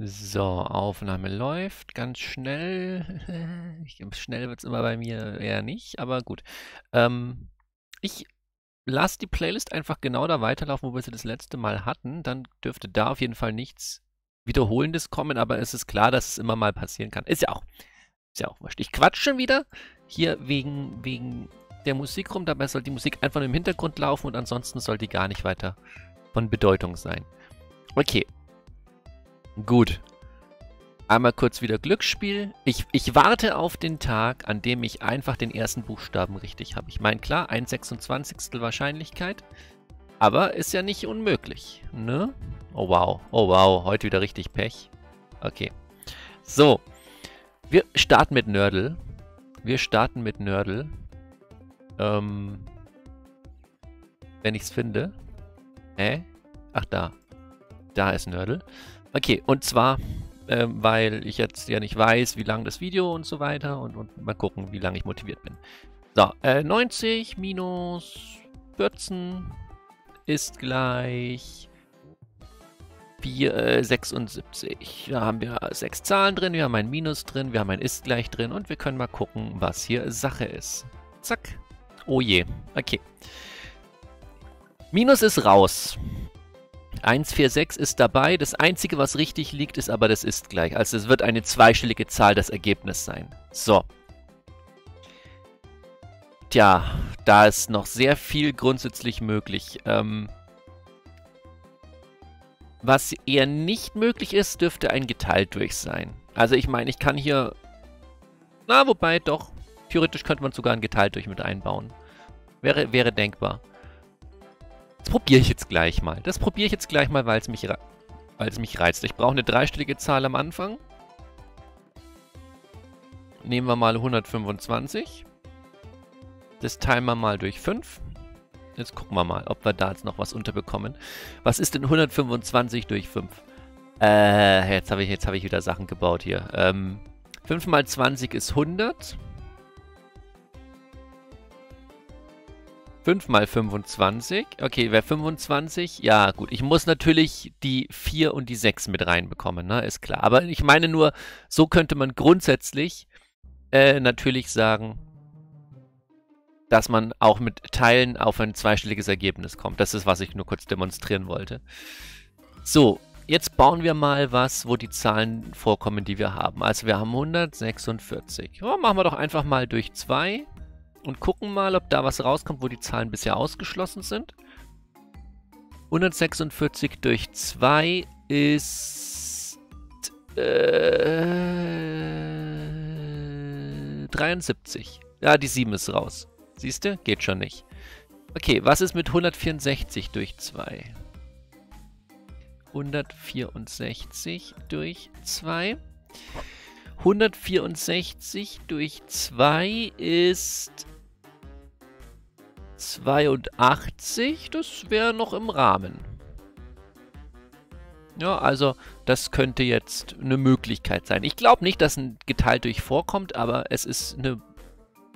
So, Aufnahme läuft ganz schnell. Ich, schnell wird es immer bei mir eher nicht, aber gut. Ähm, ich lasse die Playlist einfach genau da weiterlaufen, wo wir sie das letzte Mal hatten. Dann dürfte da auf jeden Fall nichts Wiederholendes kommen, aber es ist klar, dass es immer mal passieren kann. Ist ja auch, ist ja auch wurscht. Ich quatsch schon wieder hier wegen, wegen der Musik rum. Dabei soll die Musik einfach nur im Hintergrund laufen und ansonsten soll die gar nicht weiter von Bedeutung sein. Okay, Gut. Einmal kurz wieder Glücksspiel. Ich, ich warte auf den Tag, an dem ich einfach den ersten Buchstaben richtig habe. Ich meine, klar, 1 26. Wahrscheinlichkeit. Aber ist ja nicht unmöglich, ne? Oh wow, oh wow, heute wieder richtig Pech. Okay. So. Wir starten mit Nördel. Wir starten mit Nördel. Ähm. Wenn ich's finde. Hä? Ach, da. Da ist Nördel. Okay, und zwar, äh, weil ich jetzt ja nicht weiß, wie lang das Video und so weiter und, und mal gucken, wie lange ich motiviert bin. So, äh, 90 minus 14 ist gleich 4, äh, 76. Da haben wir sechs Zahlen drin, wir haben ein Minus drin, wir haben ein Ist gleich drin und wir können mal gucken, was hier Sache ist. Zack. Oh je. Okay. Minus ist raus. 146 ist dabei. Das Einzige, was richtig liegt, ist aber das ist gleich. Also es wird eine zweistellige Zahl das Ergebnis sein. So. Tja, da ist noch sehr viel grundsätzlich möglich. Ähm, was eher nicht möglich ist, dürfte ein geteilt durch sein. Also ich meine, ich kann hier... Na, wobei doch. Theoretisch könnte man sogar ein geteilt durch mit einbauen. Wäre, wäre denkbar. Probiere ich jetzt gleich mal. Das probiere ich jetzt gleich mal, weil es mich, mich reizt. Ich brauche eine dreistellige Zahl am Anfang. Nehmen wir mal 125. Das teilen wir mal durch 5. Jetzt gucken wir mal, ob wir da jetzt noch was unterbekommen. Was ist denn 125 durch 5? Äh, jetzt habe ich, hab ich wieder Sachen gebaut hier. Ähm, 5 mal 20 ist 100. 5 mal 25. Okay, wäre 25. Ja, gut. Ich muss natürlich die 4 und die 6 mit reinbekommen, ne? Ist klar. Aber ich meine nur, so könnte man grundsätzlich äh, natürlich sagen, dass man auch mit Teilen auf ein zweistelliges Ergebnis kommt. Das ist, was ich nur kurz demonstrieren wollte. So, jetzt bauen wir mal was, wo die Zahlen vorkommen, die wir haben. Also wir haben 146. Ja, machen wir doch einfach mal durch 2 und gucken mal, ob da was rauskommt, wo die Zahlen bisher ausgeschlossen sind. 146 durch 2 ist äh, 73. Ja, die 7 ist raus. Siehst du? Geht schon nicht. Okay, was ist mit 164 durch 2? 164 durch 2. 164 durch 2 ist 82, das wäre noch im Rahmen. Ja, also das könnte jetzt eine Möglichkeit sein. Ich glaube nicht, dass ein geteilt durch vorkommt, aber es ist eine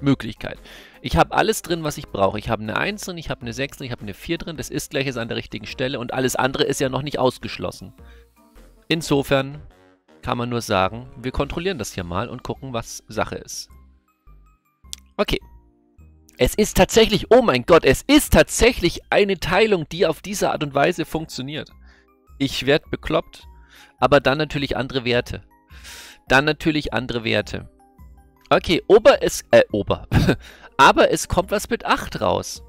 Möglichkeit. Ich habe alles drin, was ich brauche. Ich habe eine 1 drin, ich habe eine 6 drin, ich habe eine 4 drin. Das ist gleich ist an der richtigen Stelle und alles andere ist ja noch nicht ausgeschlossen. Insofern kann man nur sagen, wir kontrollieren das hier mal und gucken, was Sache ist. Okay. Es ist tatsächlich, oh mein Gott, es ist tatsächlich eine Teilung, die auf diese Art und Weise funktioniert. Ich werde bekloppt, aber dann natürlich andere Werte. Dann natürlich andere Werte. Okay, Ober ist, äh, Ober. aber es kommt was mit 8 raus.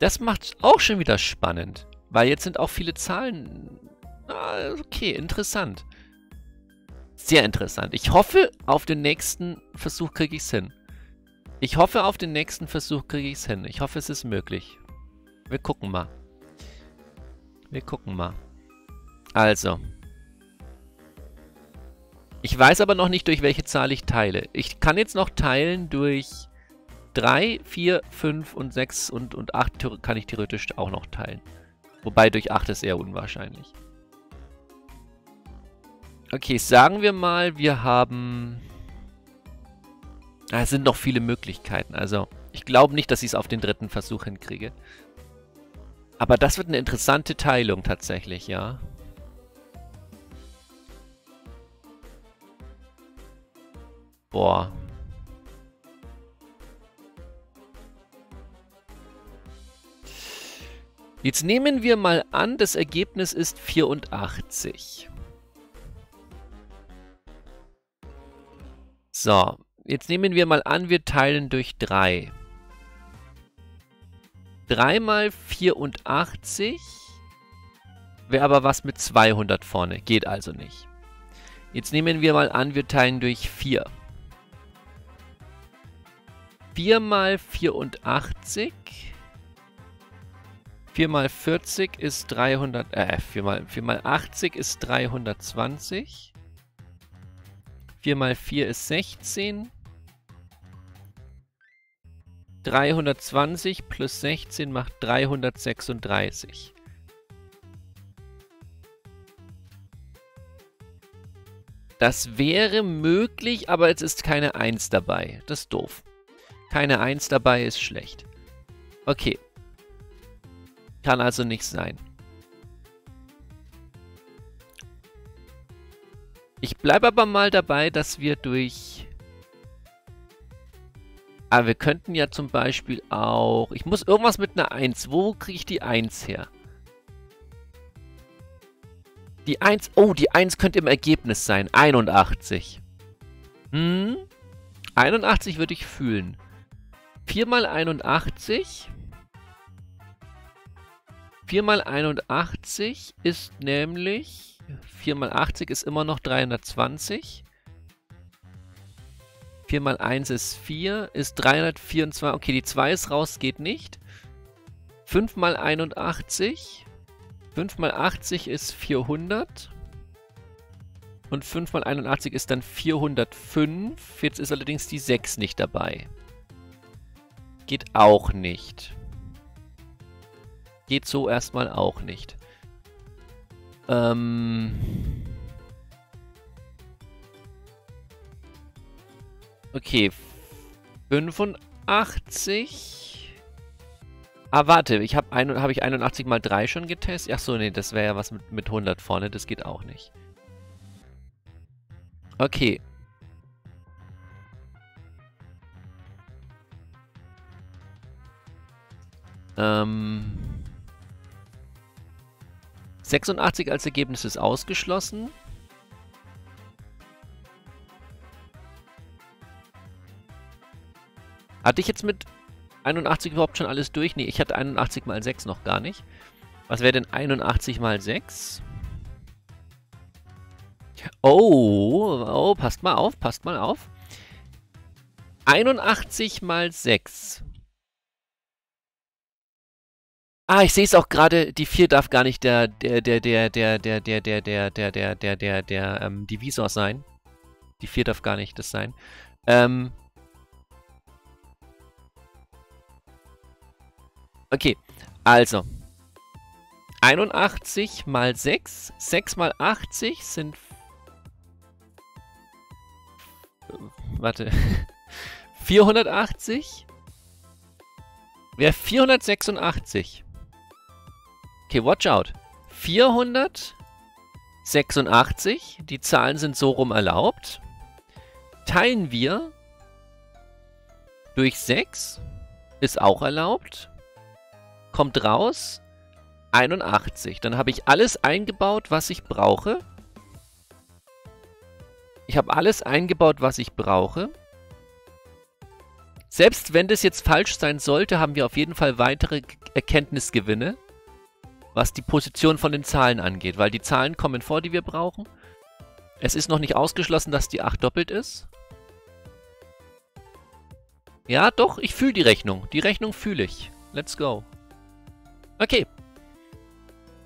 Das macht auch schon wieder spannend, weil jetzt sind auch viele Zahlen. Ah, okay, interessant. Sehr interessant. Ich hoffe, auf den nächsten Versuch kriege ich es hin. Ich hoffe, auf den nächsten Versuch kriege ich es hin. Ich hoffe, es ist möglich. Wir gucken mal. Wir gucken mal. Also. Ich weiß aber noch nicht, durch welche Zahl ich teile. Ich kann jetzt noch teilen durch 3, 4, 5 und 6 und, und 8 kann ich theoretisch auch noch teilen. Wobei durch 8 ist eher unwahrscheinlich. Okay, sagen wir mal, wir haben... Ah, es sind noch viele Möglichkeiten. Also ich glaube nicht, dass ich es auf den dritten Versuch hinkriege. Aber das wird eine interessante Teilung tatsächlich, ja. Boah. Jetzt nehmen wir mal an, das Ergebnis ist 84. So, jetzt nehmen wir mal an, wir teilen durch 3. 3 mal 84 wäre aber was mit 200 vorne. Geht also nicht. Jetzt nehmen wir mal an, wir teilen durch 4. 4 mal 84 4 mal 40 ist 300, äh, 4 mal, 4 mal 80 ist 320. 4 mal 4 ist 16. 320 plus 16 macht 336. Das wäre möglich, aber es ist keine 1 dabei. Das ist doof. Keine 1 dabei ist schlecht. Okay. Kann also nicht sein. Ich bleibe aber mal dabei, dass wir durch... Aber wir könnten ja zum Beispiel auch... Ich muss irgendwas mit einer 1. Wo kriege ich die 1 her? Die 1... Oh, die 1 könnte im Ergebnis sein. 81. Hm? 81 würde ich fühlen. 4 mal 81 4 mal 81 ist nämlich... 4 mal 80 ist immer noch 320. 4 mal 1 ist 4, ist 324. Okay, die 2 ist raus, geht nicht. 5 mal 81. 5 mal 80 ist 400. Und 5 mal 81 ist dann 405. Jetzt ist allerdings die 6 nicht dabei. Geht auch nicht. Geht so erstmal auch nicht. Ähm... Okay. 85. Ah, warte. Ich habe hab ich 81 mal 3 schon getestet? Ach so, nee, das wäre ja was mit, mit 100 vorne. Das geht auch nicht. Okay. Ähm... 86 als Ergebnis ist ausgeschlossen. Hatte ich jetzt mit 81 überhaupt schon alles durch? Nee, ich hatte 81 mal 6 noch gar nicht. Was wäre denn 81 mal 6? Oh, oh, passt mal auf, passt mal auf. 81 mal 6 Ah, ich sehe es auch gerade, die 4 darf gar nicht der, der, der, der, der, der, der, der, der, der, der, der, der, der, ähm, Divisor sein. Die 4 darf gar nicht das sein. Ähm. Okay, also. 81 mal 6. 6 mal 80 sind... Warte. 480 wäre 486. Okay, watch out. 486, die Zahlen sind so rum erlaubt. Teilen wir durch 6, ist auch erlaubt. Kommt raus 81. Dann habe ich alles eingebaut, was ich brauche. Ich habe alles eingebaut, was ich brauche. Selbst wenn das jetzt falsch sein sollte, haben wir auf jeden Fall weitere Erkenntnisgewinne was die Position von den Zahlen angeht, weil die Zahlen kommen vor, die wir brauchen. Es ist noch nicht ausgeschlossen, dass die 8 doppelt ist. Ja, doch, ich fühle die Rechnung. Die Rechnung fühle ich. Let's go. Okay.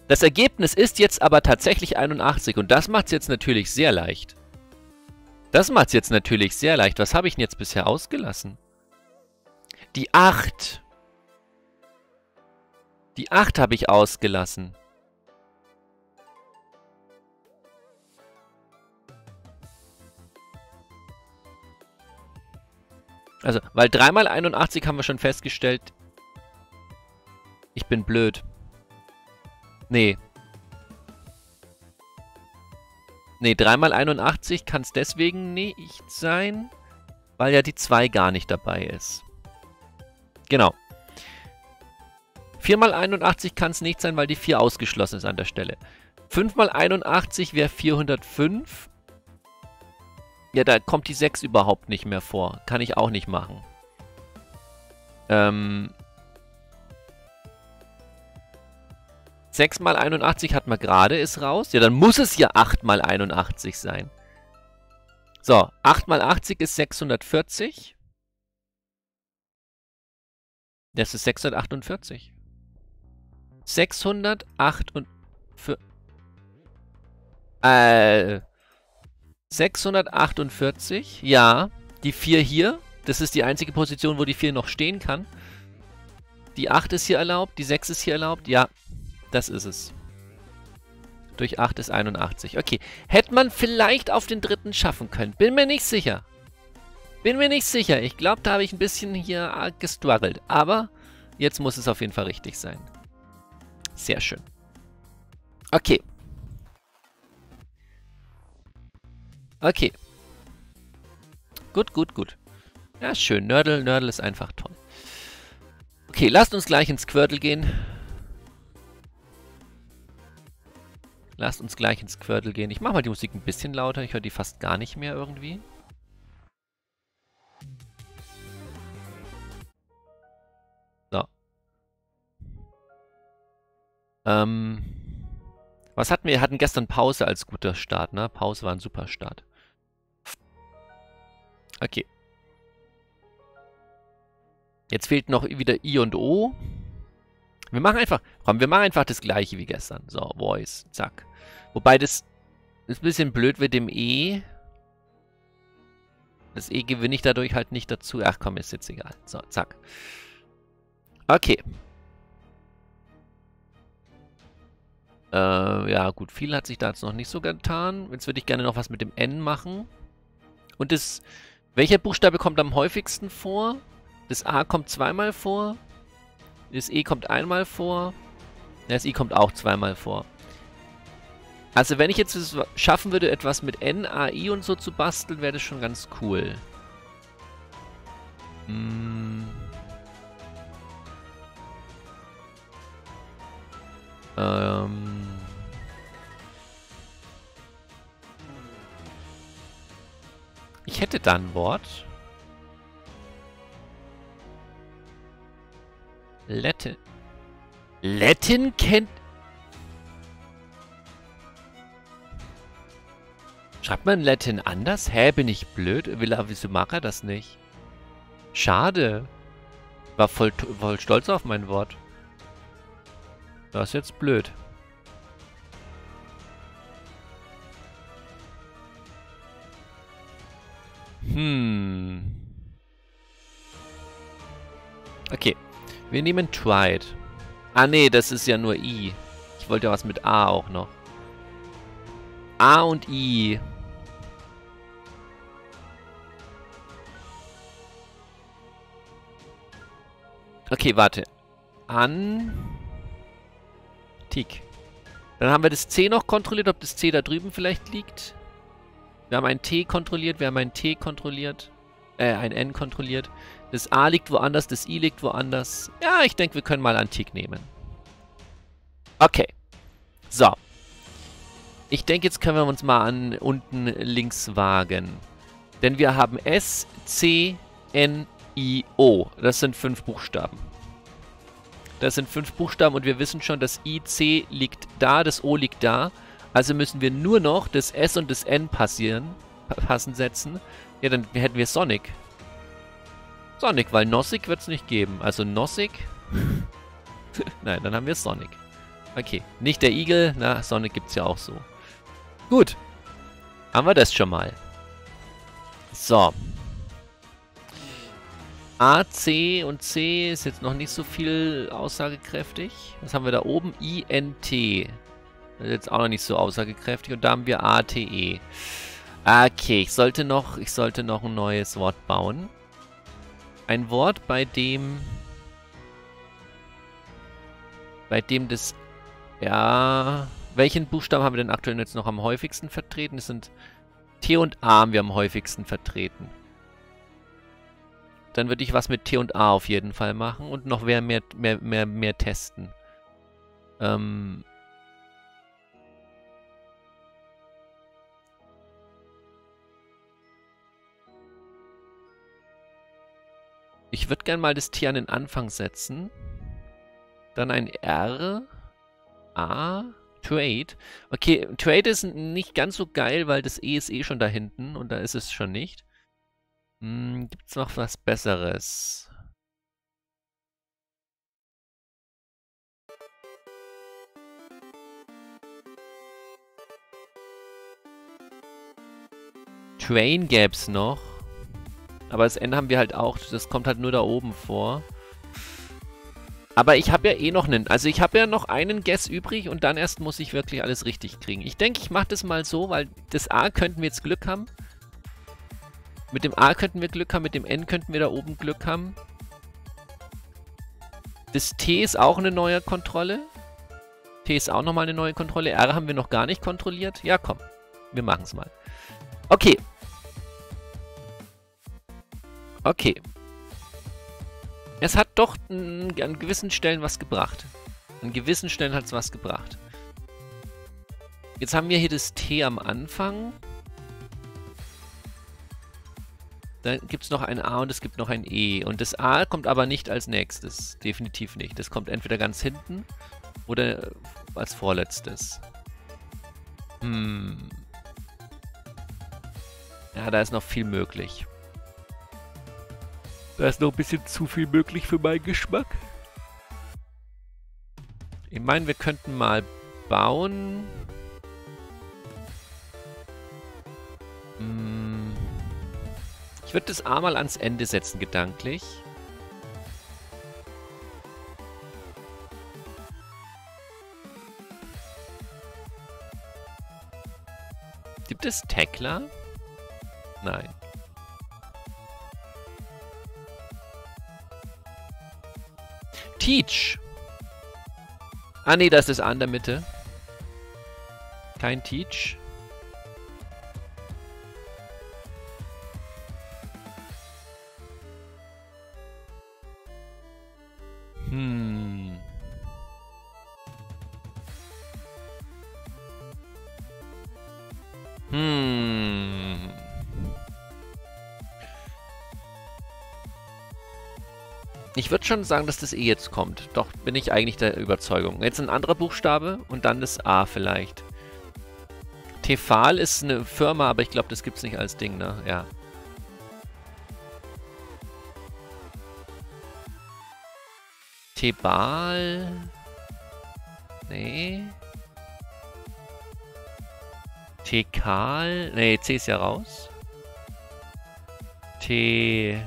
Das Ergebnis ist jetzt aber tatsächlich 81 und das macht es jetzt natürlich sehr leicht. Das macht es jetzt natürlich sehr leicht. Was habe ich denn jetzt bisher ausgelassen? Die 8. Die 8 habe ich ausgelassen. Also, weil 3 mal 81 haben wir schon festgestellt. Ich bin blöd. Nee. Nee, 3 mal 81 kann es deswegen nicht sein. weil ja die 2 gar nicht dabei ist. Genau. 4 mal 81 kann es nicht sein, weil die 4 ausgeschlossen ist an der Stelle. 5 mal 81 wäre 405. Ja, da kommt die 6 überhaupt nicht mehr vor. Kann ich auch nicht machen. Ähm, 6 mal 81 hat man gerade, ist raus. Ja, dann muss es ja 8 mal 81 sein. So, 8 mal 80 ist 640. Das ist 648. 648. Äh. 648. Ja. Die 4 hier. Das ist die einzige Position, wo die 4 noch stehen kann. Die 8 ist hier erlaubt. Die 6 ist hier erlaubt. Ja. Das ist es. Durch 8 ist 81. Okay. Hätte man vielleicht auf den dritten schaffen können. Bin mir nicht sicher. Bin mir nicht sicher. Ich glaube, da habe ich ein bisschen hier gestruggelt. Aber jetzt muss es auf jeden Fall richtig sein. Sehr schön. Okay. Okay. Gut, gut, gut. Ja, schön. Nördel, Nördel ist einfach toll. Okay, lasst uns gleich ins Quirtle gehen. Lasst uns gleich ins Quirtle gehen. Ich mache mal die Musik ein bisschen lauter. Ich höre die fast gar nicht mehr irgendwie. So. Ähm, was hatten wir? Wir hatten gestern Pause als guter Start, ne? Pause war ein super Start. Okay. Jetzt fehlt noch wieder I und O. Wir machen einfach, komm, wir machen einfach das gleiche wie gestern. So, Voice, zack. Wobei das ist ein bisschen blöd mit dem E. Das E gewinne ich dadurch halt nicht dazu. Ach komm, ist jetzt egal. So, zack. Okay. Äh, ja gut, viel hat sich da jetzt noch nicht so getan. Jetzt würde ich gerne noch was mit dem N machen. Und das, welcher Buchstabe kommt am häufigsten vor? Das A kommt zweimal vor. Das E kommt einmal vor. Das I kommt auch zweimal vor. Also wenn ich jetzt es schaffen würde, etwas mit N, A, I und so zu basteln, wäre das schon ganz cool. Hm. Ähm. Ich hätte da ein Wort. Latin. Latin kennt... Schreibt man Latin anders? Hä, bin ich blöd? Wieso macht er das nicht? Schade. War voll, voll stolz auf mein Wort. Das ist jetzt blöd. Hm. Okay. Wir nehmen tried. Ah nee, das ist ja nur I. Ich wollte ja was mit A auch noch. A und I. Okay, warte. An. Tick. Dann haben wir das C noch kontrolliert, ob das C da drüben vielleicht liegt. Wir haben ein T kontrolliert, wir haben ein T kontrolliert. Äh, ein N kontrolliert. Das A liegt woanders, das I liegt woanders. Ja, ich denke, wir können mal Antik nehmen. Okay. So. Ich denke, jetzt können wir uns mal an unten links wagen. Denn wir haben S, C, N, I, O. Das sind fünf Buchstaben. Das sind fünf Buchstaben und wir wissen schon, das I, C liegt da, das O liegt da. Also müssen wir nur noch das S und das N passieren, passen setzen. Ja, dann hätten wir Sonic. Sonic, weil Nossig wird es nicht geben. Also Nossig. Nein, dann haben wir Sonic. Okay, nicht der Igel. Na, Sonic gibt es ja auch so. Gut. Haben wir das schon mal. So. A, C und C ist jetzt noch nicht so viel aussagekräftig. Was haben wir da oben? I, N, T. Das ist jetzt auch noch nicht so aussagekräftig. Und da haben wir A, T, E. Okay, ich sollte noch, ich sollte noch ein neues Wort bauen. Ein Wort, bei dem... Bei dem das... Ja... Welchen Buchstaben haben wir denn aktuell jetzt noch am häufigsten vertreten? Das sind T und A haben wir am häufigsten vertreten. Dann würde ich was mit T und A auf jeden Fall machen und noch mehr, mehr, mehr, mehr, mehr testen. Ähm... Ich würde gerne mal das T an den Anfang setzen. Dann ein R. A. Trade. Okay, Trade ist nicht ganz so geil, weil das E ist eh schon da hinten und da ist es schon nicht. Hm, es noch was Besseres? Train gäbe es noch. Aber das N haben wir halt auch. Das kommt halt nur da oben vor. Aber ich habe ja eh noch einen. Also ich habe ja noch einen Guess übrig und dann erst muss ich wirklich alles richtig kriegen. Ich denke, ich mache das mal so, weil das A könnten wir jetzt Glück haben. Mit dem A könnten wir Glück haben, mit dem N könnten wir da oben Glück haben. Das T ist auch eine neue Kontrolle. T ist auch nochmal eine neue Kontrolle. R haben wir noch gar nicht kontrolliert. Ja, komm. Wir machen es mal. Okay. Okay. Es hat doch an gewissen Stellen was gebracht. An gewissen Stellen hat es was gebracht. Jetzt haben wir hier das T am Anfang. Dann gibt es noch ein A und es gibt noch ein E. Und das A kommt aber nicht als nächstes. Definitiv nicht. Das kommt entweder ganz hinten oder als vorletztes. Hm. Ja, da ist noch viel möglich. Da ist noch ein bisschen zu viel möglich für meinen Geschmack. Ich meine, wir könnten mal bauen. Hm. Ich würde das A mal ans Ende setzen, gedanklich. Gibt es Tackler? Nein. Teach. Ah nee, das ist A in der Mitte. Kein Teach. Würde schon sagen, dass das E jetzt kommt. Doch, bin ich eigentlich der Überzeugung. Jetzt ein anderer Buchstabe und dann das A vielleicht. Tefal ist eine Firma, aber ich glaube, das gibt es nicht als Ding, ne? Ja. Tebal. Nee. Tekal. Nee, C ist ja raus. T.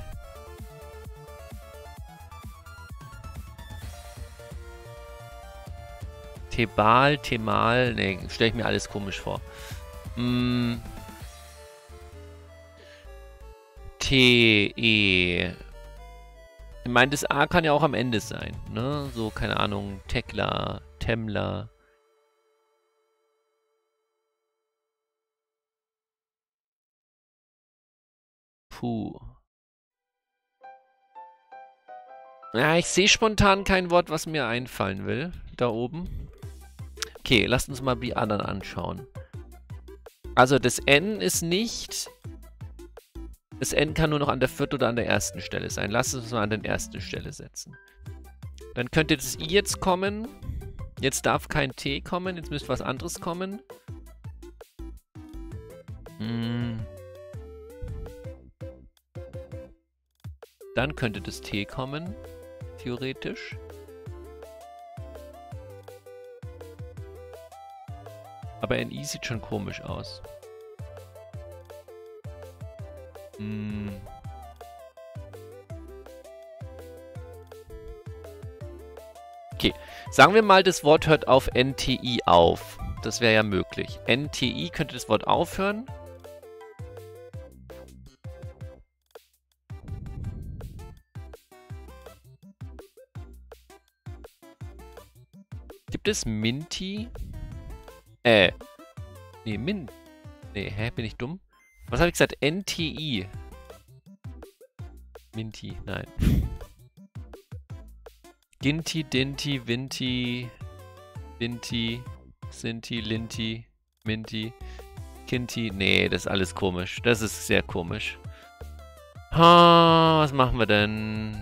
Tebal, Temal. Nee, stelle ich mir alles komisch vor. Hm. T, E. Ich meine, das A kann ja auch am Ende sein, ne? So, keine Ahnung, Tekla, Temla. Puh. Ja, ich sehe spontan kein Wort, was mir einfallen will. Da oben. Okay, lasst uns mal die anderen anschauen. Also das N ist nicht... Das N kann nur noch an der vierten oder an der ersten Stelle sein. Lasst uns mal an der ersten Stelle setzen. Dann könnte das I jetzt kommen. Jetzt darf kein T kommen. Jetzt müsste was anderes kommen. Hm. Dann könnte das T kommen. Theoretisch. Aber NI sieht schon komisch aus. Hm. Okay, sagen wir mal, das Wort hört auf NTI auf. Das wäre ja möglich. NTI könnte das Wort aufhören. Gibt es Minty? Äh. Nee, Min. Nee, hä? Bin ich dumm? Was habe ich gesagt? NTI. Minty, nein. Ginti, Dinti, Vinti, Vinti, Sinti, Linti, Minti, Kinti. Nee, das ist alles komisch. Das ist sehr komisch. Ha, was machen wir denn?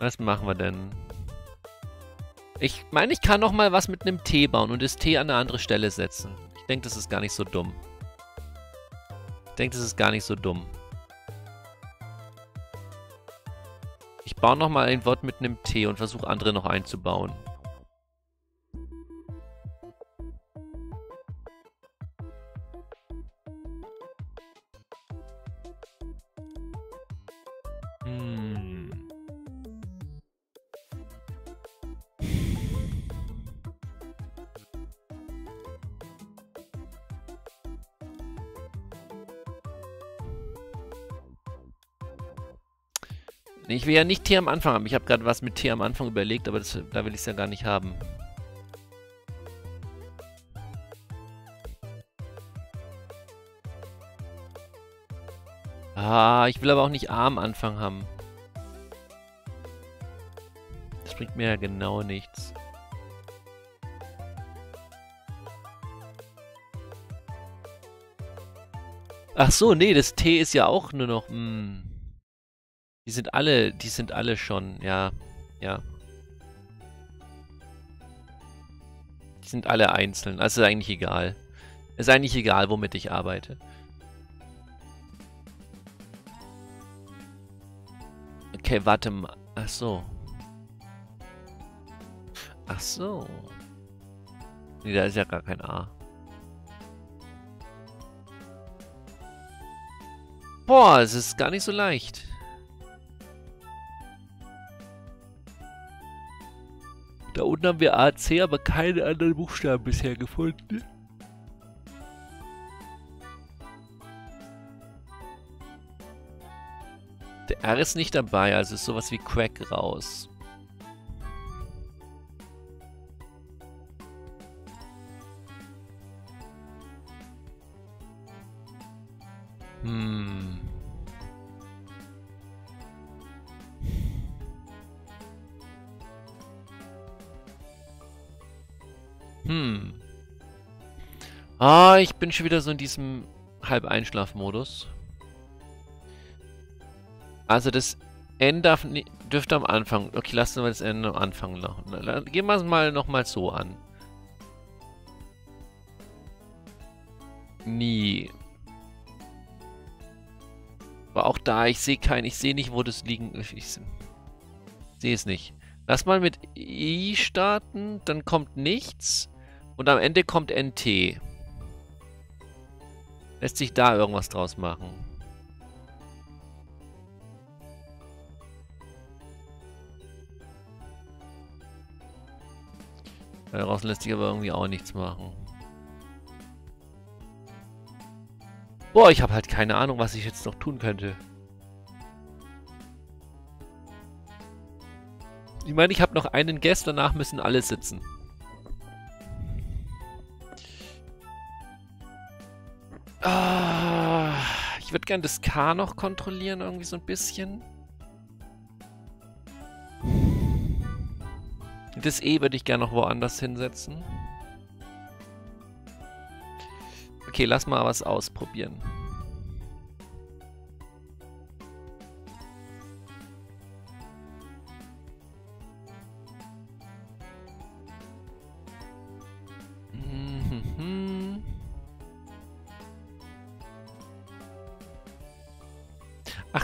Was machen wir denn? Ich meine, ich kann noch mal was mit einem T bauen und das T an eine andere Stelle setzen. Ich denke, das ist gar nicht so dumm. Ich denke, das ist gar nicht so dumm. Ich baue noch mal ein Wort mit einem T und versuche andere noch einzubauen. Will ja nicht T am Anfang haben. Ich habe gerade was mit T am Anfang überlegt, aber das, da will ich es ja gar nicht haben. Ah, ich will aber auch nicht A am Anfang haben. Das bringt mir ja genau nichts. Ach so, nee, das T ist ja auch nur noch... Mh. Die sind alle, die sind alle schon, ja, ja. Die sind alle einzeln, also ist eigentlich egal. Ist eigentlich egal, womit ich arbeite. Okay, warte mal. Ach so. Ach so. Nee, da ist ja gar kein A. Boah, es ist gar nicht so leicht. Da unten haben wir AC, aber keine anderen Buchstaben bisher gefunden. Der R ist nicht dabei, also ist sowas wie Crack raus. Ah, ich bin schon wieder so in diesem Halb-Einschlaf-Modus. Also das N darf dürfte am Anfang. Okay, lassen wir das N am Anfang noch. Gehen wir es mal nochmal so an. Nie. Aber auch da, ich sehe kein, ich sehe nicht, wo das liegen. Ich, ich sehe es nicht. Lass mal mit I starten, dann kommt nichts. Und am Ende kommt NT. Lässt sich da irgendwas draus machen. Daraus lässt sich aber irgendwie auch nichts machen. Boah, ich habe halt keine Ahnung, was ich jetzt noch tun könnte. Ich meine, ich habe noch einen Guest, danach müssen alle sitzen. Ich würde gerne das K noch kontrollieren, irgendwie so ein bisschen. Das E würde ich gerne noch woanders hinsetzen. Okay, lass mal was ausprobieren.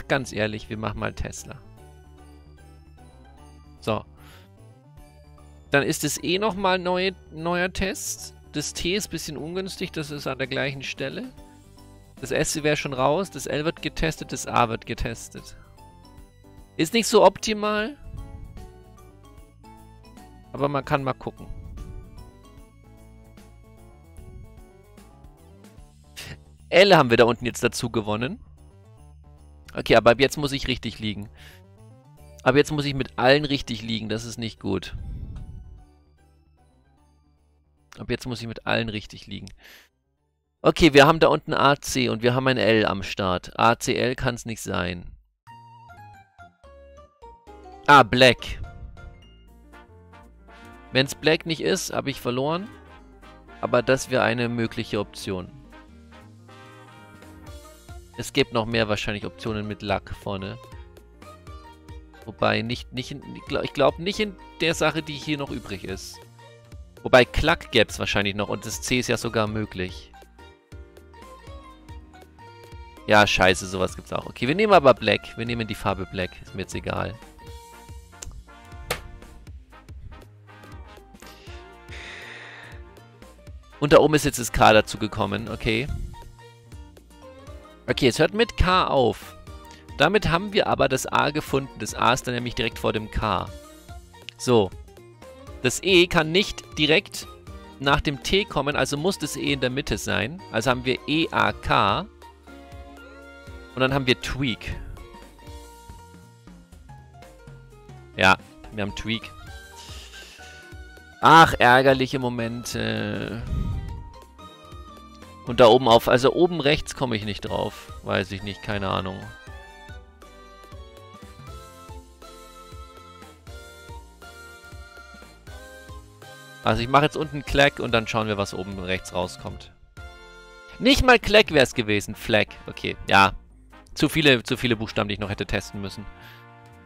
Ach, ganz ehrlich, wir machen mal Tesla. So. Dann ist es eh nochmal neu, neuer Test. Das T ist ein bisschen ungünstig, das ist an der gleichen Stelle. Das S wäre schon raus, das L wird getestet, das A wird getestet. Ist nicht so optimal. Aber man kann mal gucken. L haben wir da unten jetzt dazu gewonnen. Okay, aber ab jetzt muss ich richtig liegen. Aber jetzt muss ich mit allen richtig liegen. Das ist nicht gut. Ab jetzt muss ich mit allen richtig liegen. Okay, wir haben da unten AC und wir haben ein L am Start. ACL kann es nicht sein. Ah, Black. Wenn es Black nicht ist, habe ich verloren. Aber das wäre eine mögliche Option. Es gibt noch mehr wahrscheinlich Optionen mit Lack vorne. Wobei, nicht, nicht in, ich glaube nicht in der Sache, die hier noch übrig ist. Wobei, Klack gäbe es wahrscheinlich noch und das C ist ja sogar möglich. Ja, scheiße, sowas gibt's auch. Okay, wir nehmen aber Black. Wir nehmen die Farbe Black. Ist mir jetzt egal. Und da oben ist jetzt das K dazu gekommen. Okay. Okay, es hört mit K auf. Damit haben wir aber das A gefunden. Das A ist dann nämlich direkt vor dem K. So. Das E kann nicht direkt nach dem T kommen, also muss das E in der Mitte sein. Also haben wir E-A-K. Und dann haben wir Tweak. Ja, wir haben Tweak. Ach, ärgerliche Momente. Und da oben auf, also oben rechts komme ich nicht drauf. Weiß ich nicht, keine Ahnung. Also ich mache jetzt unten Clack und dann schauen wir, was oben rechts rauskommt. Nicht mal Clack wäre es gewesen. Flag. Okay, ja. Zu viele, zu viele Buchstaben, die ich noch hätte testen müssen.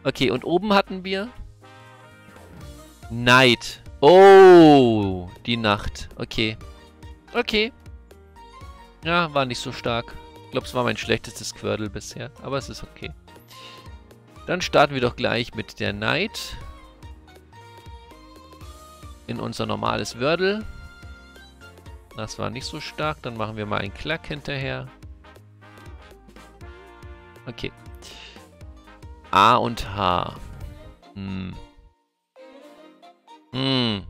Okay, und oben hatten wir... Night. Oh, die Nacht. Okay. Okay. Ja, war nicht so stark. Ich glaube, es war mein schlechtestes Quirtle bisher. Aber es ist okay. Dann starten wir doch gleich mit der Night. In unser normales Wordle. Das war nicht so stark. Dann machen wir mal einen Klack hinterher. Okay. A und H. Hm. Hm.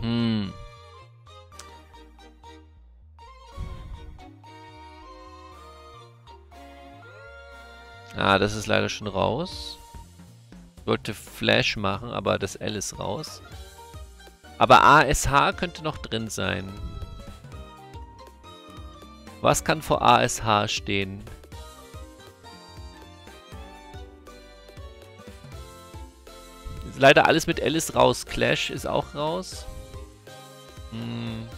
Hm. Ah, das ist leider schon raus. Ich wollte Flash machen, aber das L ist raus. Aber ASH könnte noch drin sein. Was kann vor ASH stehen? Leider alles mit ist raus. Clash ist auch raus. Hm.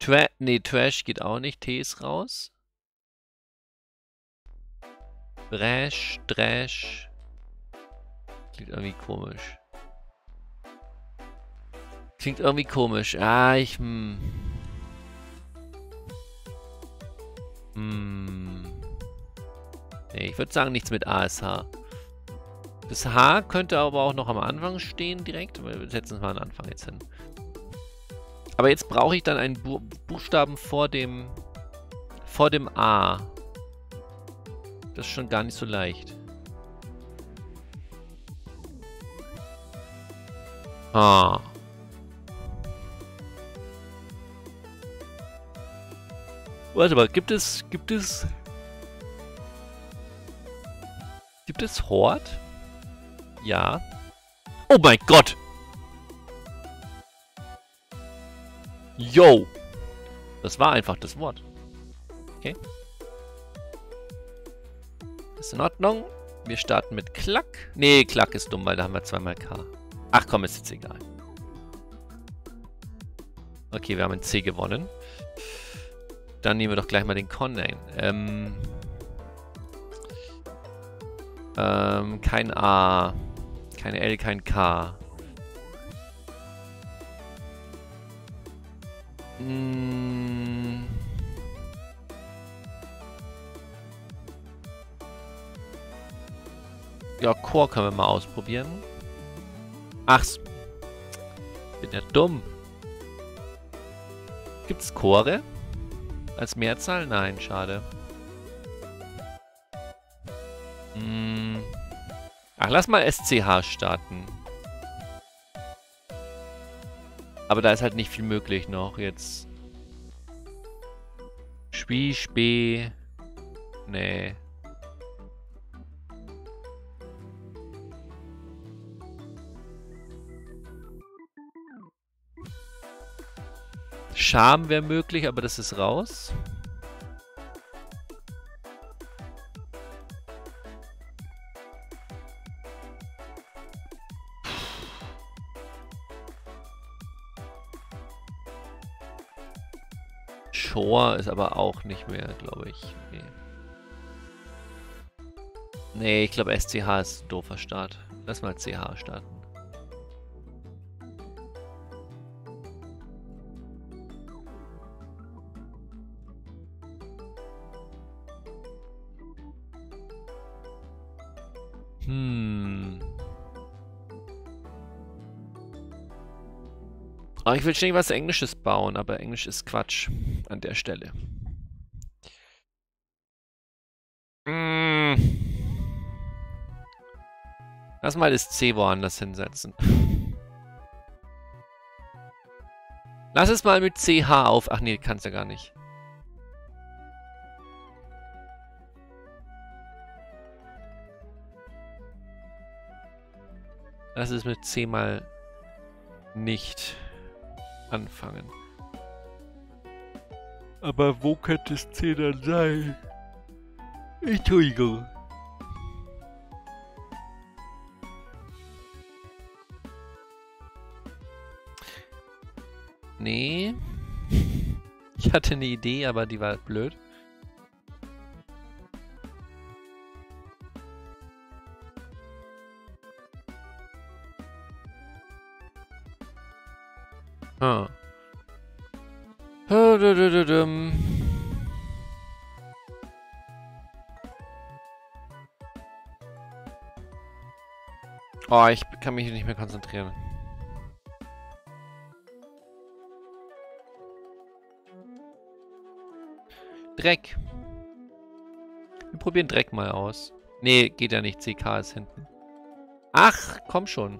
Tra nee, Trash geht auch nicht. T ist raus. Brash, Drash. Klingt irgendwie komisch. Klingt irgendwie komisch. Ah, ich... Hm. Hm. Nee, ich würde sagen nichts mit ASH. Das H könnte aber auch noch am Anfang stehen direkt. Wir setzen es mal den Anfang jetzt hin. Aber jetzt brauche ich dann einen Bu Buchstaben vor dem vor dem A. Das ist schon gar nicht so leicht. Ah. Warte mal, gibt es, gibt es, gibt es Hort? Ja. Oh mein Gott! Yo! Das war einfach das Wort. Okay. Ist in Ordnung. Wir starten mit Klack. Nee, Klack ist dumm, weil da haben wir zweimal K. Ach komm, ist jetzt egal. Okay, wir haben ein C gewonnen. Dann nehmen wir doch gleich mal den Con ein. Ähm, ähm, kein A. Kein L, kein K. Hm. Ja, Chor können wir mal ausprobieren. Ach, bin ja dumm. Gibt's Chore? Als Mehrzahl? Nein, schade. Ach, lass mal SCH starten. Aber da ist halt nicht viel möglich noch jetzt. Spie, Spee. Nee. Scham wäre möglich, aber das ist raus. Shore ist aber auch nicht mehr, glaube ich. Nee. Nee, ich glaube SCH ist ein doofer Start. Lass mal CH starten. Hm. Oh, ich will schnell was Englisches bauen, aber Englisch ist Quatsch an der Stelle. Hm. Lass mal das C woanders hinsetzen. Lass es mal mit CH auf. Ach nee, kannst ja gar nicht. Lass es mit C mal nicht anfangen. Aber wo könnte es C dann sein? Entschuldigung. Nee. Ich hatte eine Idee, aber die war blöd. Oh, ich kann mich nicht mehr konzentrieren. Dreck. Wir probieren Dreck mal aus. Nee, geht ja nicht. CK ist hinten. Ach, komm schon.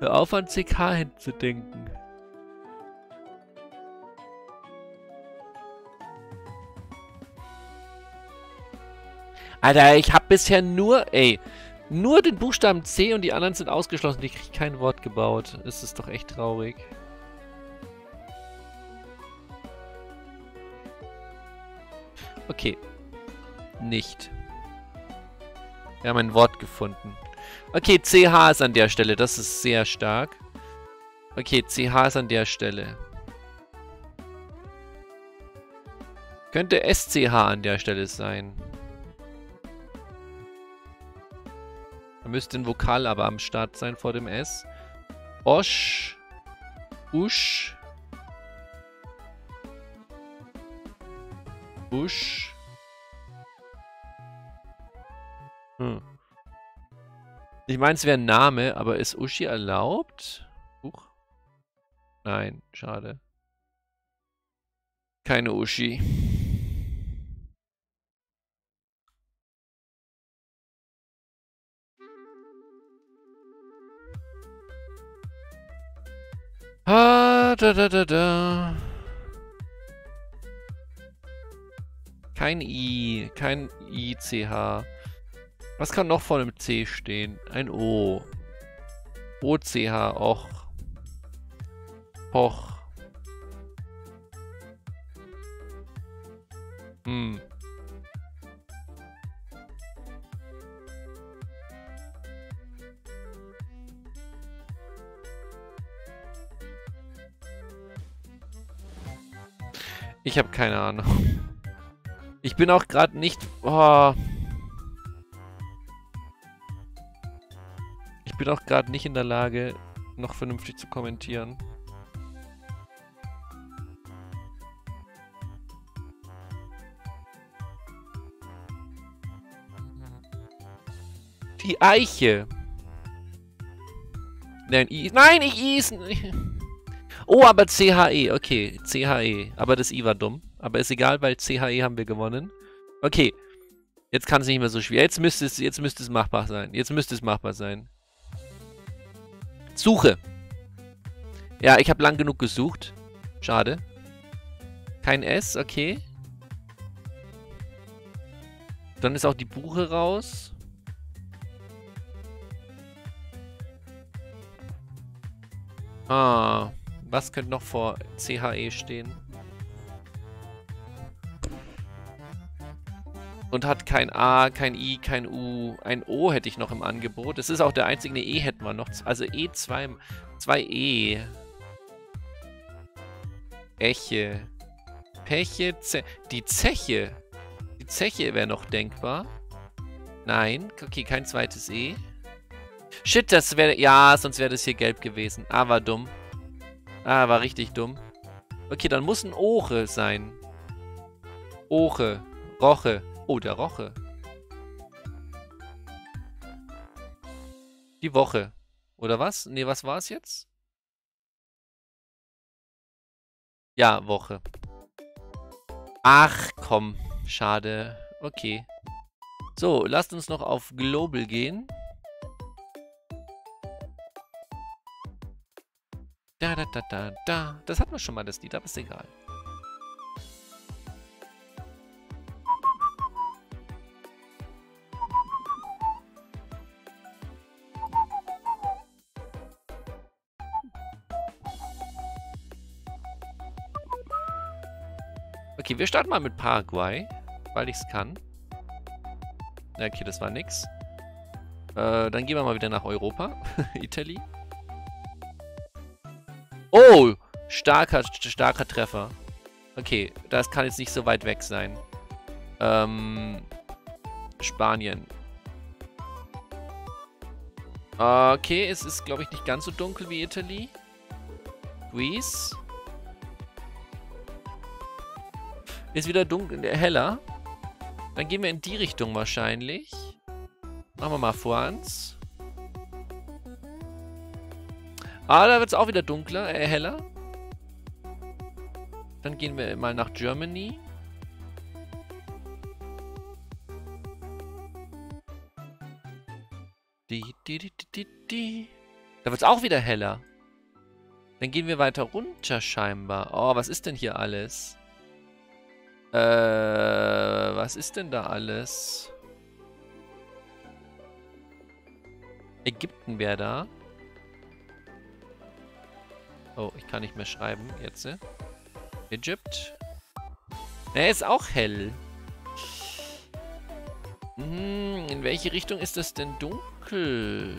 Hör auf an CK hinzudenken. Alter, ich hab bisher nur, ey, nur den Buchstaben C und die anderen sind ausgeschlossen. Ich krieg kein Wort gebaut. Das ist doch echt traurig. Okay. Nicht. Wir haben ein Wort gefunden. Okay, CH ist an der Stelle. Das ist sehr stark. Okay, CH ist an der Stelle. Könnte SCH an der Stelle sein. Da müsste ein Vokal aber am Start sein vor dem S. Osch. Usch. Busch. Hm. Ich meine, es wäre ein Name, aber ist Uschi erlaubt? Huch. Nein, schade. Keine Uschi. Ah, da, da, da, da. Kein I, kein ICH. Was kann noch vor dem C stehen? Ein O. OCH, och. Och. Hm. Ich habe keine Ahnung. Ich bin auch gerade nicht... Oh. bin auch gerade nicht in der Lage, noch vernünftig zu kommentieren. Die Eiche. Nein, I Nein, ich I ist... Oh, aber CHE. Okay, CHE. Aber das I war dumm. Aber ist egal, weil CHE haben wir gewonnen. Okay. Jetzt kann es nicht mehr so schwer. Jetzt müsste es, jetzt müsste es machbar sein. Jetzt müsste es machbar sein. Suche. Ja, ich habe lang genug gesucht. Schade. Kein S, okay. Dann ist auch die Buche raus. Ah, was könnte noch vor CHE stehen? Und hat kein A, kein I, kein U. Ein O hätte ich noch im Angebot. Das ist auch der einzige. Ne, E hätten wir noch. Also E2, 2E. Eche. Peche, Ze Die Zeche. Die Zeche wäre noch denkbar. Nein, okay, kein zweites E. Shit, das wäre... Ja, sonst wäre das hier gelb gewesen. War dumm. Ah, war richtig dumm. Okay, dann muss ein Oche sein. Oche. Roche. Oh, der Roche. Die Woche. Oder was? Nee, was war es jetzt? Ja, Woche. Ach, komm. Schade. Okay. So, lasst uns noch auf Global gehen. Da, da, da, da, da. Das hatten wir schon mal, das Lied, aber ist egal. Okay, wir starten mal mit Paraguay, weil ich es kann. Okay, das war nix. Äh, dann gehen wir mal wieder nach Europa. Italy. Oh! Starker, starker Treffer. Okay, das kann jetzt nicht so weit weg sein. Ähm, Spanien. Okay, es ist, glaube ich, nicht ganz so dunkel wie Italy. Greece. Ist wieder dunkel, äh, heller. Dann gehen wir in die Richtung wahrscheinlich. Machen wir mal vor Ah, da wird es auch wieder dunkler, äh, heller. Dann gehen wir mal nach Germany. Die, die, die. Da wird es auch wieder heller. Dann gehen wir weiter runter scheinbar. Oh, was ist denn hier alles? Äh, was ist denn da alles? Ägypten wäre da. Oh, ich kann nicht mehr schreiben jetzt. Ne? Egypt. Er ist auch hell. Hm, in welche Richtung ist das denn dunkel?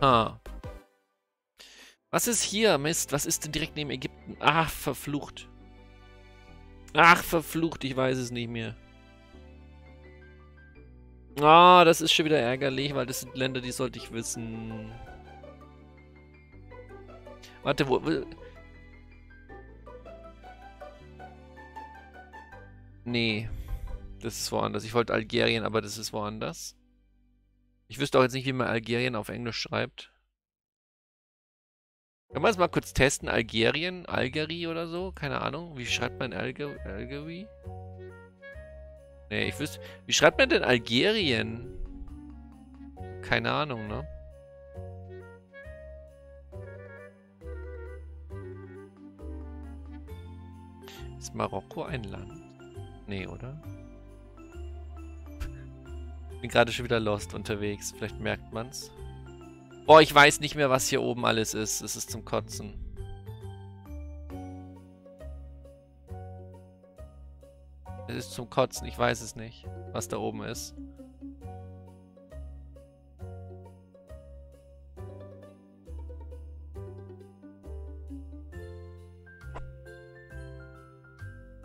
Ha. Was ist hier? Mist, was ist denn direkt neben Ägypten? Ach, verflucht. Ach, verflucht, ich weiß es nicht mehr. Ah, oh, das ist schon wieder ärgerlich, weil das sind Länder, die sollte ich wissen. Warte, wo... wo nee. Das ist woanders. Ich wollte Algerien, aber das ist woanders. Ich wüsste auch jetzt nicht, wie man Algerien auf Englisch schreibt. Können wir es mal kurz testen? Algerien? Algerie oder so? Keine Ahnung. Wie schreibt man Alger Algerie? Nee, ich wüsste... Wie schreibt man denn Algerien? Keine Ahnung, ne? Ist Marokko ein Land? Nee, oder? Bin gerade schon wieder lost unterwegs. Vielleicht merkt man's. Boah, ich weiß nicht mehr, was hier oben alles ist. Es ist zum Kotzen. Es ist zum Kotzen. Ich weiß es nicht, was da oben ist.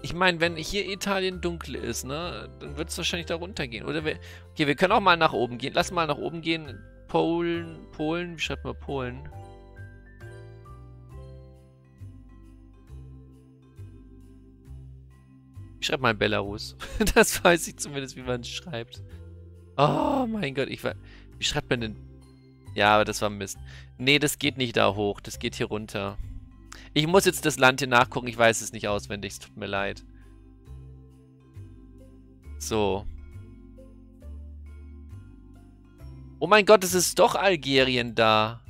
Ich meine, wenn hier Italien dunkel ist, ne, dann wird es wahrscheinlich da runtergehen. Oder wir, okay, wir können auch mal nach oben gehen. Lass mal nach oben gehen. Polen, Polen, wie schreibt man Polen? Ich schreibe mal Belarus. das weiß ich zumindest, wie man es schreibt. Oh mein Gott, ich weiß. Wie schreibt man denn? Ja, aber das war Mist. Nee, das geht nicht da hoch. Das geht hier runter. Ich muss jetzt das Land hier nachgucken. Ich weiß es nicht auswendig. Es tut mir leid. So. Oh mein Gott, es ist doch Algerien da.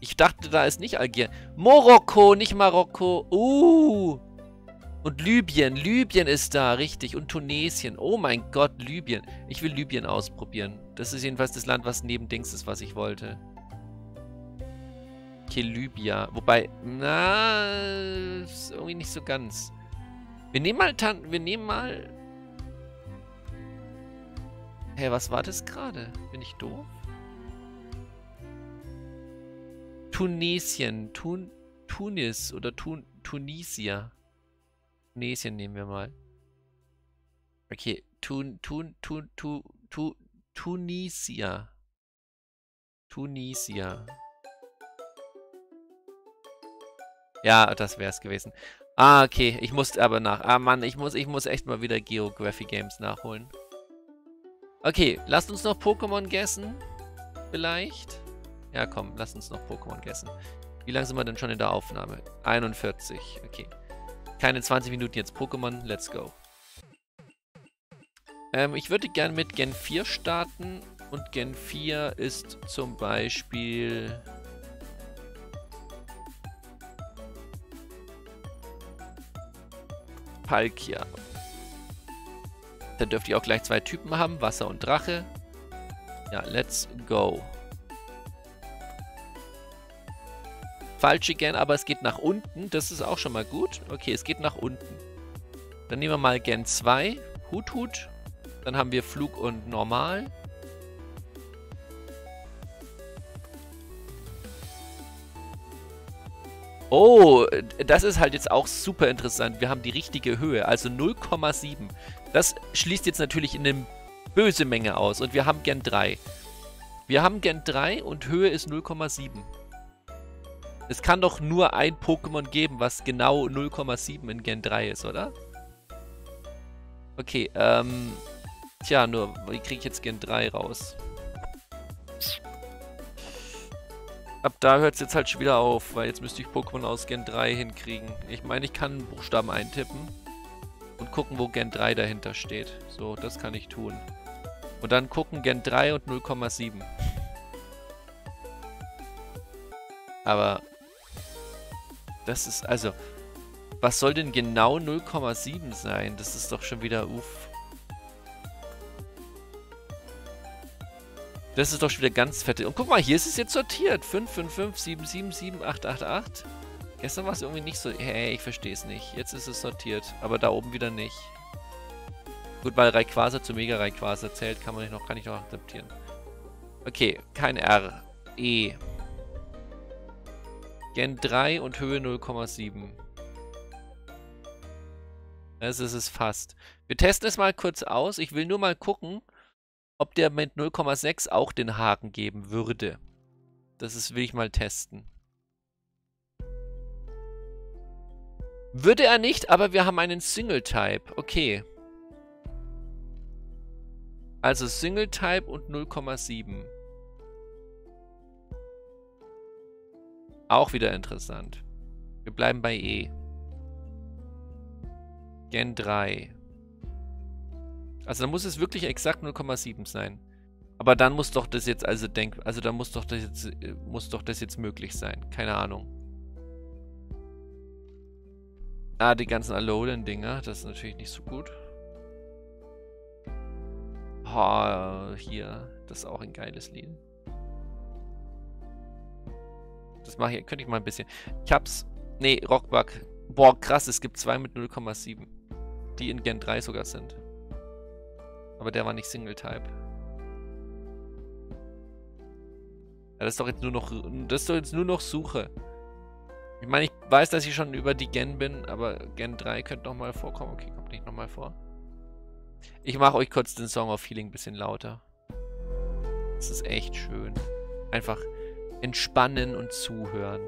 Ich dachte, da ist nicht Algerien. Marokko, nicht Marokko. Uh. Und Libyen. Libyen ist da, richtig. Und Tunesien. Oh mein Gott, Libyen. Ich will Libyen ausprobieren. Das ist jedenfalls das Land, was neben Dings ist, was ich wollte. Okay, Libya. Wobei, na, ist irgendwie nicht so ganz. Wir nehmen mal, Tan wir nehmen mal... Hä, hey, was war das gerade? Bin ich doof? Tunesien. Tun Tunis oder Tun Tunisia. Tunesien nehmen wir mal. Okay, Tun, Tun, Tun, Tun, Tun, Tunisia. Tunisia. Ja, das wäre es gewesen. Ah, okay. Ich muss aber nach. Ah, Mann, ich muss, ich muss echt mal wieder Geography Games nachholen. Okay, lasst uns noch Pokémon gessen. Vielleicht. Ja, komm, lass uns noch Pokémon gessen. Wie lange sind wir denn schon in der Aufnahme? 41, okay. Keine 20 Minuten jetzt Pokémon, let's go. Ähm, ich würde gerne mit Gen 4 starten. Und Gen 4 ist zum Beispiel... Palkia. Da dürft ihr auch gleich zwei Typen haben, Wasser und Drache. Ja, let's go. Falsch Gen, aber es geht nach unten. Das ist auch schon mal gut. Okay, es geht nach unten. Dann nehmen wir mal Gen 2. Hut, Hut. Dann haben wir Flug und Normal. Oh, das ist halt jetzt auch super interessant. Wir haben die richtige Höhe, also 0,7. Das schließt jetzt natürlich in eine böse Menge aus. Und wir haben Gen 3. Wir haben Gen 3 und Höhe ist 0,7. Es kann doch nur ein Pokémon geben, was genau 0,7 in Gen 3 ist, oder? Okay, ähm... Tja, nur, wie kriege ich jetzt Gen 3 raus? Ab da hört es jetzt halt schon wieder auf, weil jetzt müsste ich Pokémon aus Gen 3 hinkriegen. Ich meine, ich kann Buchstaben eintippen und gucken, wo Gen 3 dahinter steht. So, das kann ich tun. Und dann gucken Gen 3 und 0,7. Aber das ist, also, was soll denn genau 0,7 sein? Das ist doch schon wieder, uff. Das ist doch schon wieder ganz fette. Und guck mal, hier ist es jetzt sortiert. 5, 5, 5, 7, 7, 7, 8, 8, 8. Gestern war es irgendwie nicht so... Hey, ich verstehe es nicht. Jetzt ist es sortiert. Aber da oben wieder nicht. Gut, weil Rayquaza zu Mega Rayquaza zählt, kann man noch, kann ich noch akzeptieren. Okay, kein R. E. Gen 3 und Höhe 0,7. Das ist es fast. Wir testen es mal kurz aus. Ich will nur mal gucken, ob der mit 0,6 auch den Haken geben würde. Das ist, will ich mal testen. Würde er nicht, aber wir haben einen Single-Type. Okay. Also Single-Type und 0,7. Auch wieder interessant. Wir bleiben bei E. Gen 3. Also dann muss es wirklich exakt 0,7 sein. Aber dann muss doch das jetzt also denk, also da muss doch das jetzt äh, muss doch das jetzt möglich sein. Keine Ahnung. Ah, die ganzen Alolan-Dinger, das ist natürlich nicht so gut. Oh, hier, das ist auch ein geiles Lied. Das mache ich, könnte ich mal ein bisschen. Ich hab's. Nee, Rockbug. Boah, krass, es gibt zwei mit 0,7. Die in Gen 3 sogar sind. Aber der war nicht Single-Type. Ja, das ist doch jetzt nur noch. Das ist doch jetzt nur noch Suche. Ich meine, ich weiß, dass ich schon über die Gen bin, aber Gen 3 könnte nochmal vorkommen. Okay, kommt nicht nochmal vor. Ich mache euch kurz den Song of Healing ein bisschen lauter. Das ist echt schön. Einfach entspannen und zuhören.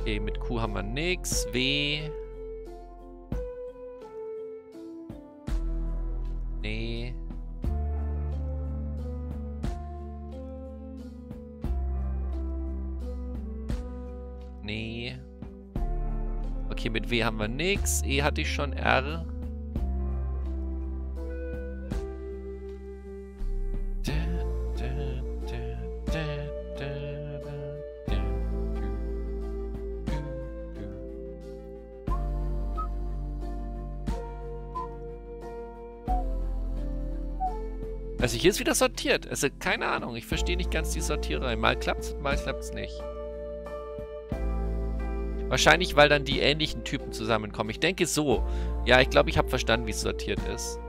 Okay, mit Q haben wir nix. W. Nee. Nee. Okay, mit W haben wir nix. E hatte ich schon. R. hier ist wieder sortiert. Also keine Ahnung, ich verstehe nicht ganz die Sortiererei. Mal klappt's, mal klappt's nicht. Wahrscheinlich, weil dann die ähnlichen Typen zusammenkommen. Ich denke so. Ja, ich glaube, ich habe verstanden, wie es sortiert ist.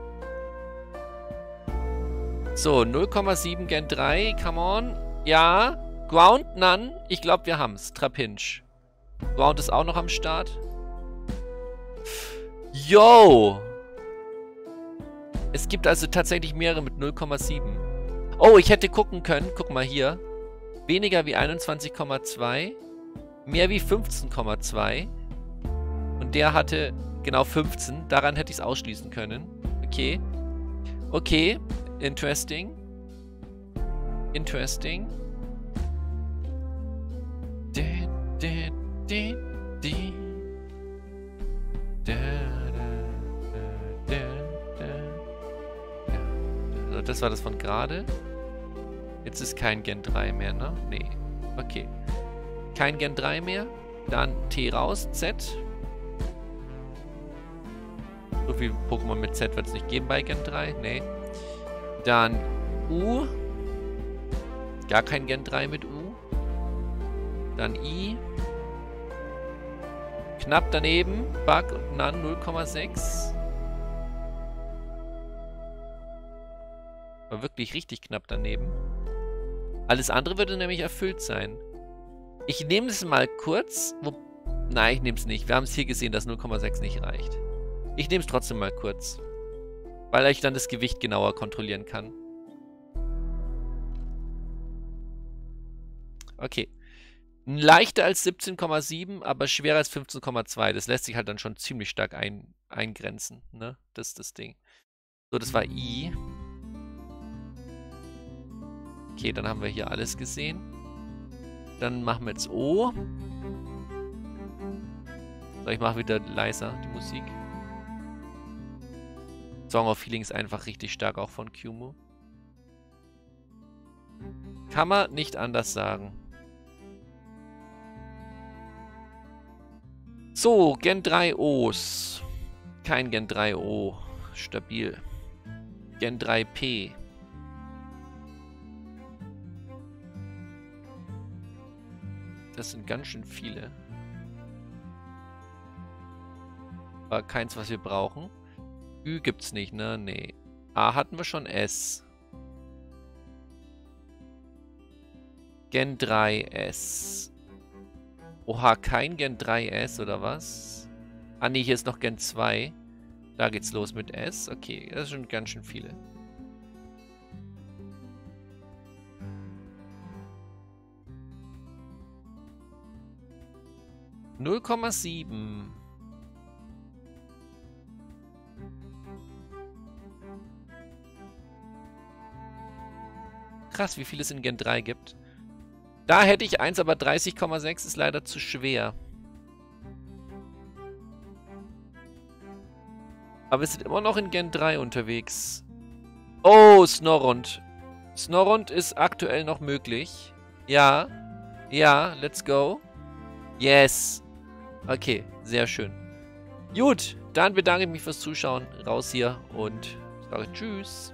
So, 0,7 Gen 3, come on. Ja, Ground, none. Ich glaube, wir haben's. Trapinch. Ground ist auch noch am Start. Yo! Es gibt also tatsächlich mehrere mit 0,7. Oh, ich hätte gucken können. Guck mal hier. Weniger wie 21,2. Mehr wie 15,2. Und der hatte genau 15. Daran hätte ich es ausschließen können. Okay. Okay. Interesting. Interesting. Das war das von gerade. Jetzt ist kein Gen 3 mehr, ne? Nee. Okay. Kein Gen 3 mehr. Dann T raus, Z. So viel Pokémon mit Z wird es nicht geben bei Gen 3. Nee. Dann U. Gar kein Gen 3 mit U. Dann I. Knapp daneben. Bug und Nan 0,6. War wirklich richtig knapp daneben. Alles andere würde nämlich erfüllt sein. Ich nehme es mal kurz. Wo Nein, ich nehme es nicht. Wir haben es hier gesehen, dass 0,6 nicht reicht. Ich nehme es trotzdem mal kurz. Weil ich dann das Gewicht genauer kontrollieren kann. Okay. Leichter als 17,7, aber schwerer als 15,2. Das lässt sich halt dann schon ziemlich stark ein, eingrenzen. Ne? Das ist das Ding. So, das war I. Okay, dann haben wir hier alles gesehen. Dann machen wir jetzt O. So, ich mache wieder leiser die Musik. Song of Feeling ist einfach richtig stark auch von Kumo. Kann man nicht anders sagen. So, Gen 3 O's. Kein Gen 3 O. Stabil. Gen 3 P. Das sind ganz schön viele. Aber keins, was wir brauchen. Ü gibt's nicht, ne? Nee. A hatten wir schon S. Gen 3S. Oha, kein Gen 3S oder was? Ah ne, hier ist noch Gen 2. Da geht's los mit S. Okay, das sind ganz schön viele. Null Komma sieben. Krass, wie viel es in Gen 3 gibt. Da hätte ich eins, aber 30,6 ist leider zu schwer. Aber wir sind immer noch in Gen 3 unterwegs. Oh, Snorrund. Snorrund ist aktuell noch möglich. Ja. Ja, let's go. Yes. Okay, sehr schön. Gut, dann bedanke ich mich fürs Zuschauen. Raus hier und sage Tschüss.